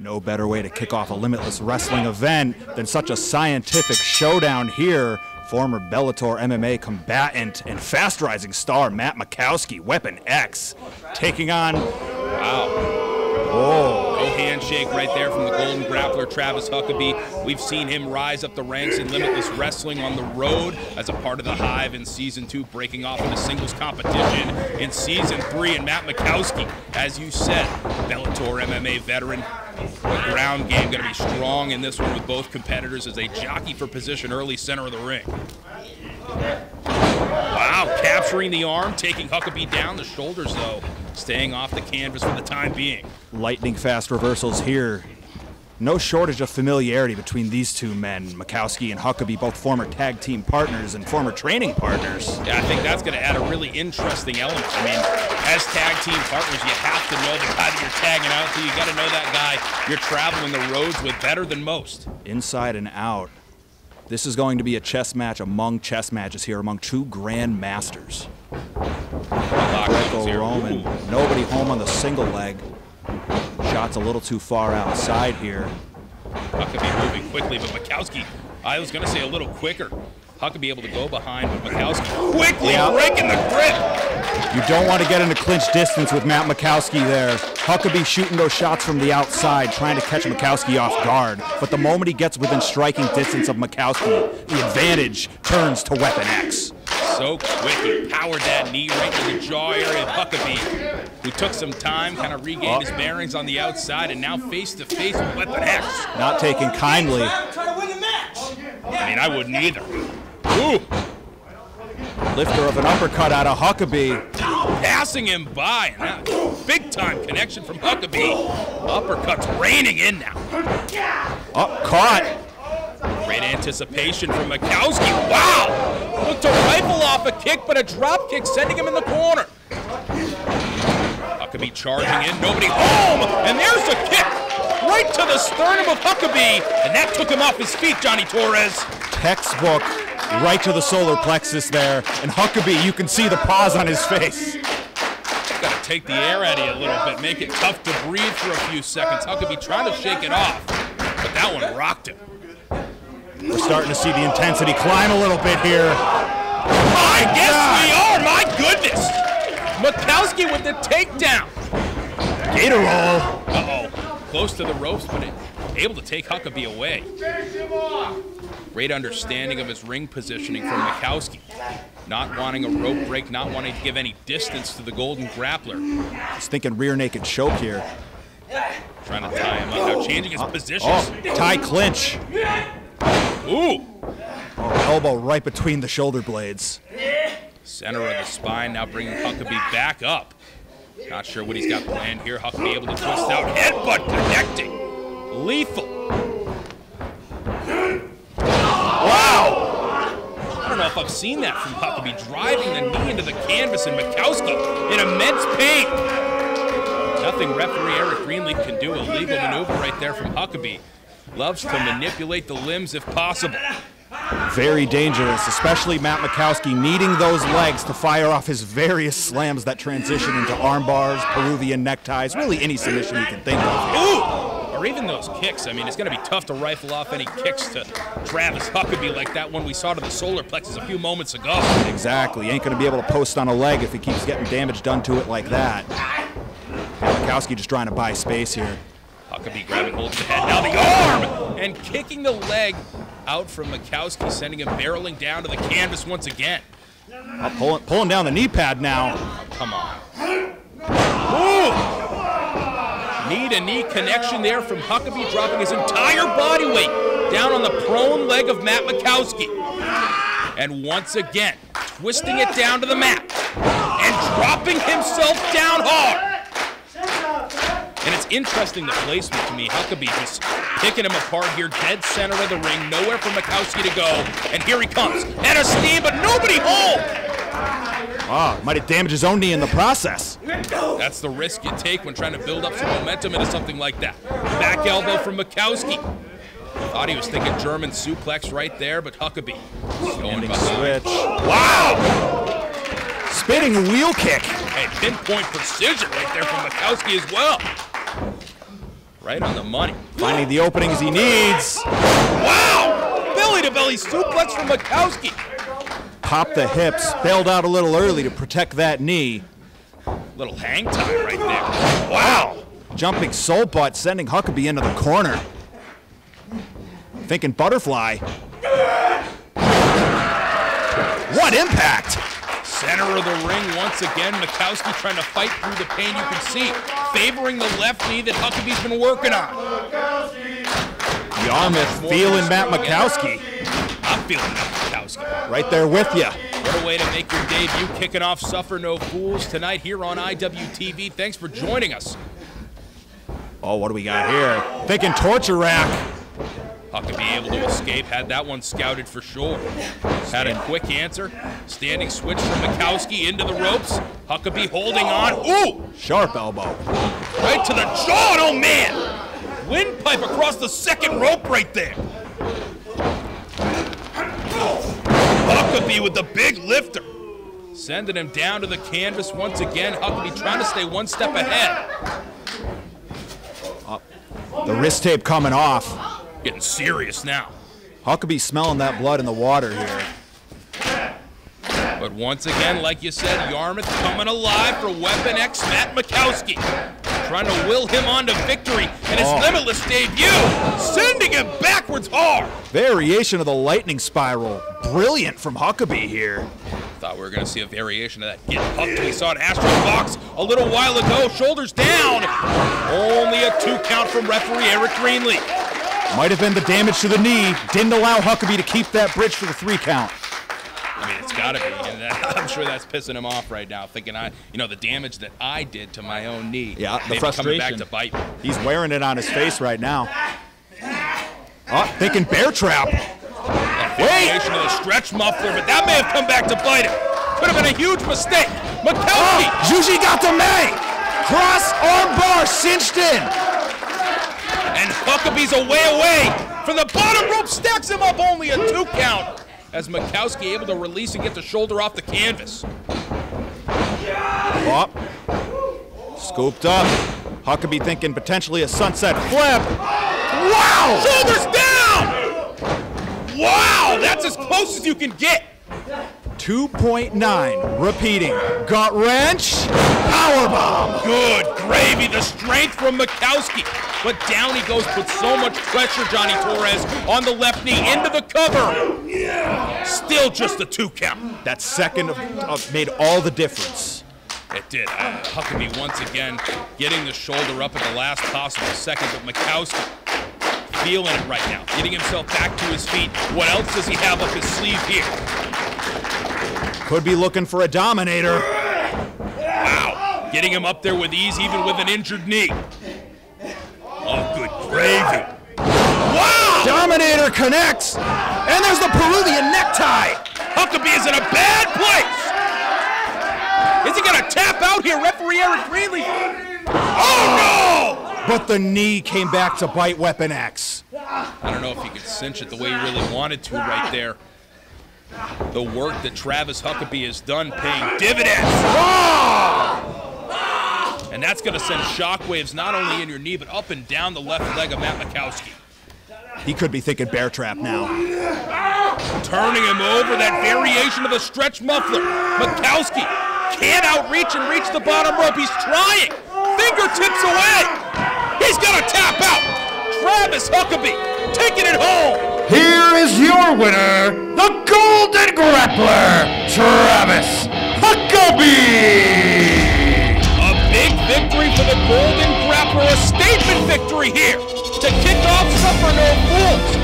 No better way to kick off a limitless wrestling event than such a scientific showdown here. Former Bellator MMA combatant and fast rising star Matt Makowski, Weapon X, taking on. Wow. Oh, No handshake right there from the Golden Grappler, Travis Huckabee. We've seen him rise up the ranks in Limitless Wrestling on the road as a part of the Hive in Season 2, breaking off into singles competition in Season 3. And Matt Makowski, as you said, Bellator MMA veteran. The ground game going to be strong in this one with both competitors as they jockey for position early center of the ring. Wow, capturing the arm, taking Huckabee down. The shoulders, though, staying off the canvas for the time being. lightning fast reversals here. No shortage of familiarity between these two men. Makowski and Huckabee, both former tag team partners and former training partners. Yeah, I think that's going to add a really interesting element. I mean, as tag team partners, you have to know the guy that you're tagging out to. You got to know that guy you're traveling the roads with better than most. inside and out. This is going to be a chess match among chess matches here among two grand masters. Here. Roman, Ooh. nobody home on the single leg. Shots a little too far outside here. Huckabee moving quickly, but Makowski, I was going to say a little quicker. Huckabee able to go behind, but Makowski quickly Yeah. breaking the grip. You don't want to get into clinch distance with Matt Makowski there. Huckabee shooting those shots from the outside, trying to catch Makowski off guard. But the moment he gets within striking distance of Makowski, the advantage turns to Weapon X. So quick, he powered that knee right to the jaw area of Huckabee, who took some time, kind of regained his oh. bearings on the outside, and now face to face with Weapon X. Not taken kindly. Try to win the match. I mean, I wouldn't either. Ooh, Lifter of an uppercut out of Huckabee. passing him by, and big time connection from Huckabee. Uppercuts raining in now. Up, caught. Great anticipation from Makowski. Wow! Looked to rifle off a kick, but a drop kick sending him in the corner. Huckabee charging in, nobody home, and there's a kick right to the sternum of Huckabee, and that took him off his feet, Johnny Torres. Textbook right to the solar plexus there. And Huckabee, you can see the pause on his face. Got to take the air out of you a little bit, make it tough to breathe for a few seconds. Huckabee trying to shake it off, but that one rocked him. We're starting to see the intensity climb a little bit here. I guess we are, my goodness! Makowski with the takedown. Gator roll. Uh-oh. Close to the ropes, but it, able to take Huckabee away. Great understanding of his ring positioning from Makowski. Not wanting a rope break, not wanting to give any distance to the Golden Grappler. He's thinking rear naked choke here. Trying to tie him up. Now changing his uh, position. Oh, tie clinch. Ooh! Oh, elbow right between the shoulder blades. Center of the spine, now bringing Huckabee back up. Not sure what he's got planned here. Huckabee able to twist out. Headbutt connecting. Lethal. Wow! I don't know if I've seen that from Huckabee. Driving the knee into the canvas and Makowski in immense pain. Nothing referee Eric Greenleaf can do. A legal maneuver right there from Huckabee. Loves to manipulate the limbs if possible. Very dangerous, especially Matt Makowski needing those legs to fire off his various slams that transition into arm bars, Peruvian neckties, really any submission you can think of. Ooh! Or even those kicks. I mean, it's going to be tough to rifle off any kicks to Travis Huckabee like that one we saw to the solar plexus a few moments ago. Exactly. Ain't going to be able to post on a leg if he keeps getting damage done to it like that. Makowski just trying to buy space here. Huckabee grabbing hold of the head, now the arm! And kicking the leg out from Makowski, sending him barreling down to the canvas once again. Oh, pulling, pulling down the knee pad now. Come on. Ooh! Knee to knee connection there from Huckabee, dropping his entire body weight down on the prone leg of Matt Makowski. And once again, twisting it down to the mat and dropping himself down hard. And it's interesting the placement to me. Huckabee just picking him apart here, dead center of the ring, nowhere for Makowski to go. And here he comes. And a steam, but nobody home. Ah, might have damaged his own knee in the process. That's the risk you take when trying to build up some momentum into something like that. Back elbow from Makowski. Thought he was thinking German suplex right there, but Huckabee behind. switch. Wow! Spinning wheel kick. Hey, pinpoint precision right there from Makowski as well. Right on the money. Finding the openings he needs. Wow! Belly to belly suplex from Makowski. Popped the hips, bailed out a little early to protect that knee. Little hang time right there. Wow! Jumping soul butt, sending Huckabee into the corner. Thinking butterfly. What impact! Center of the ring once again. Makowski trying to fight through the pain you can see. Favoring the left knee that Huckabee's been working on. Yarmouth feeling Matt Makowski. I'm feeling Matt Makowski. Right there with you. What a way to make your debut kicking off Suffer No Fools tonight here on IWTV. Thanks for joining us. Oh, what do we got here? Thinking torture rack. Huckabee able to escape, had that one scouted for sure. Had a quick answer. Standing switch from Makowski into the ropes. Huckabee holding on. Ooh! Sharp elbow. Right to the jaw, oh man! Windpipe across the second rope right there. Huckabee with the big lifter. Sending him down to the canvas once again. Huckabee trying to stay one step ahead. Uh, the wrist tape coming off. Getting serious now. Huckabee smelling that blood in the water here. But once again, like you said, Yarmouth coming alive for Weapon X Matt Makowski. Trying to will him on to victory in his Oh. limitless debut. Sending him backwards hard. Variation of the lightning spiral. Brilliant from Huckabee here. Thought we were going to see a variation of that get hooked we saw at Astro Box a little while ago. Shoulders down. Only a two count from referee Eric Greenlee. Might have been the damage to the knee. Didn't allow Huckabee to keep that bridge for the three count. I mean, it's got to be. And that- I'm sure that's pissing him off right now, thinking I, you know, the damage that I did to my own knee. Yeah, the be coming back to bite me. He's wearing it on his face right now. Oh, thinking bear trap. Variation of the stretch muffler, but that may have come back to bite him. Could have been a huge mistake. Makowski. Oh, Juji gatame. Cross arm bar cinched in. And Huckabee's away away from the bottom rope, stacks him up only a two count. As Makowski able to release and get the shoulder off the canvas. Oh. Scooped up. Huckabee thinking potentially a sunset flip. Wow! Shoulders down! Wow, that's as close as you can get. 2.9. Repeating. Gut wrench. Powerbomb. Good gravy, the strength from Makowski. But down he goes, puts so much pressure, Johnny Torres, on the left knee into the cover. Still just a two count. That second of, of made all the difference. It did. Uh, Huckabee once again getting the shoulder up at the last possible second, but Makowski feeling it right now, getting himself back to his feet. What else does he have up his sleeve here? Could be looking for a dominator. Wow, getting him up there with ease, even with an injured knee. Oh, gravy. Wow! Dominator connects. And there's the Peruvian necktie. Huckabee is in a bad place. Is he gonna tap out here, referee Eric Greenlee? Oh no! But the knee came back to bite Weapon X. I don't know if he could cinch it the way he really wanted to right there. The work that Travis Huckabee has done paying dividends. And that's gonna send shockwaves not only in your knee, but up and down the left leg of Matt Makowski. He could be thinking bear trap now. turning him over. That variation of the stretch muffler. Makowski can't outreach and reach the bottom rope. He's trying. Fingertips away. He's gonna tap out. Travis Huckabee taking it home. Here is your winner, the Golden Grappler, Travis Huckabee! For the Golden Grappler. A statement victory here to kick off Suffer No Fools.